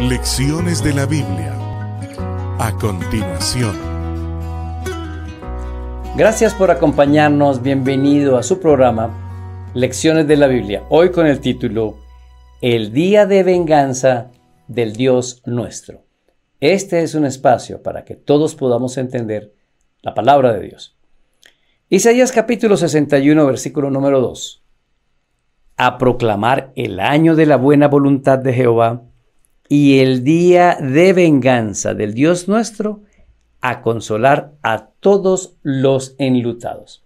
Lecciones de la Biblia. A continuación. Gracias por acompañarnos. Bienvenido a su programa Lecciones de la Biblia. Hoy con el título El día de venganza del Dios nuestro. Este es un espacio para que todos podamos entender la palabra de Dios. Isaías capítulo 61, versículo número 2. A proclamar el año de la buena voluntad de Jehová y el día de venganza del Dios nuestro, a consolar a todos los enlutados.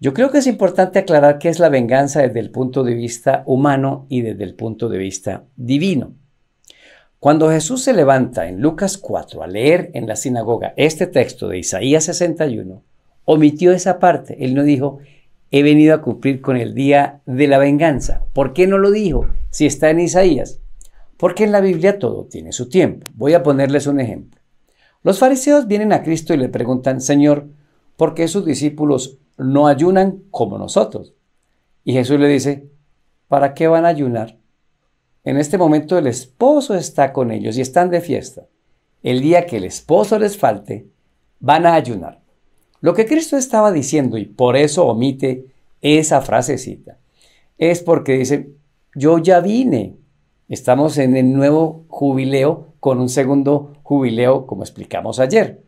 Yo creo que es importante aclarar qué es la venganza desde el punto de vista humano y desde el punto de vista divino. Cuando Jesús se levanta en Lucas 4 a leer en la sinagoga este texto de Isaías 61, omitió esa parte. Él no dijo, he venido a cumplir con el día de la venganza. ¿Por qué no lo dijo si está en Isaías? Porque en la Biblia todo tiene su tiempo. Voy a ponerles un ejemplo. Los fariseos vienen a Cristo y le preguntan, Señor, ¿por qué sus discípulos no ayunan como nosotros? Y Jesús le dice, ¿para qué van a ayunar? En este momento el esposo está con ellos y están de fiesta. El día que el esposo les falte, van a ayunar. Lo que Cristo estaba diciendo, y por eso omite esa frasecita, es porque dice, yo ya vine. Estamos en el nuevo jubileo con un segundo jubileo, como explicamos ayer.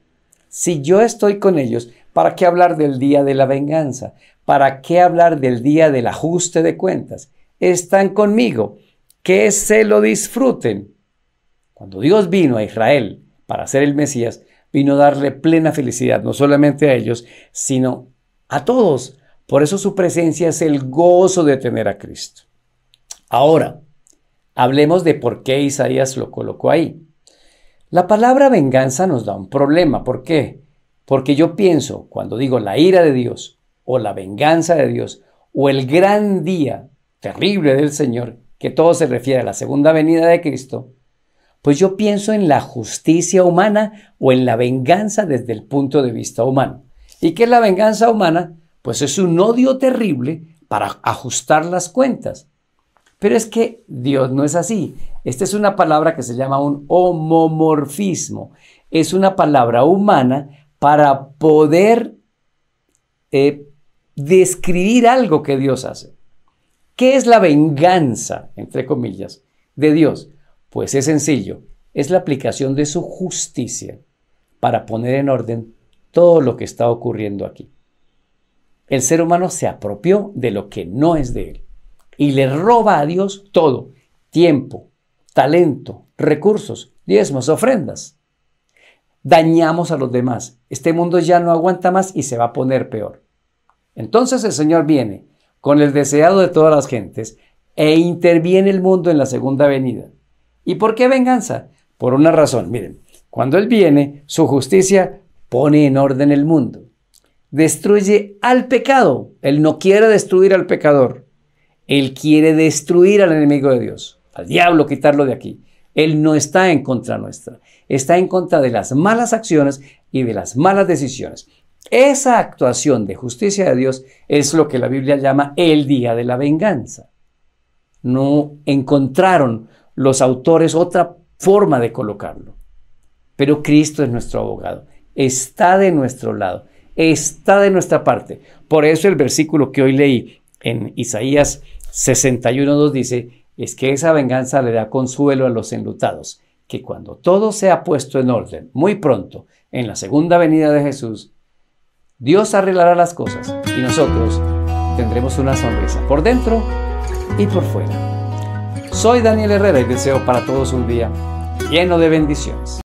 Si yo estoy con ellos, ¿para qué hablar del día de la venganza? ¿Para qué hablar del día del ajuste de cuentas? Están conmigo, que se lo disfruten. Cuando Dios vino a Israel para ser el Mesías, vino a darle plena felicidad, no solamente a ellos, sino a todos. Por eso su presencia es el gozo de tener a Cristo. Ahora, hablemos de por qué Isaías lo colocó ahí. La palabra venganza nos da un problema. ¿Por qué? Porque yo pienso, cuando digo la ira de Dios, o la venganza de Dios, o el gran día terrible del Señor, que todo se refiere a la segunda venida de Cristo, pues yo pienso en la justicia humana o en la venganza desde el punto de vista humano. ¿Y qué la venganza humana? Pues es un odio terrible para ajustar las cuentas. Pero es que Dios no es así. Esta es una palabra que se llama un homomorfismo. Es una palabra humana para poder eh, describir algo que Dios hace. ¿Qué es la venganza, entre comillas, de Dios? Pues es sencillo, es la aplicación de su justicia para poner en orden todo lo que está ocurriendo aquí. El ser humano se apropió de lo que no es de él y le roba a Dios todo, tiempo, talento, recursos, diezmos, ofrendas. Dañamos a los demás. Este mundo ya no aguanta más y se va a poner peor. Entonces el Señor viene con el deseado de todas las gentes e interviene el mundo en la segunda venida ¿Y por qué venganza? Por una razón. Miren, cuando Él viene, su justicia pone en orden el mundo. Destruye al pecado. Él no quiere destruir al pecador. Él quiere destruir al enemigo de Dios, al diablo, quitarlo de aquí. Él no está en contra nuestra, está en contra de las malas acciones y de las malas decisiones. Esa actuación de justicia de Dios es lo que la Biblia llama el día de la venganza. No encontraron los autores otra forma de colocarlo. Pero Cristo es nuestro abogado, está de nuestro lado, está de nuestra parte. Por eso el versículo que hoy leí en Isaías 61.2 dice, es que esa venganza le da consuelo a los enlutados, que cuando todo sea puesto en orden, muy pronto, en la segunda venida de Jesús, Dios arreglará las cosas y nosotros tendremos una sonrisa por dentro y por fuera. Soy Daniel Herrera y deseo para todos un día lleno de bendiciones.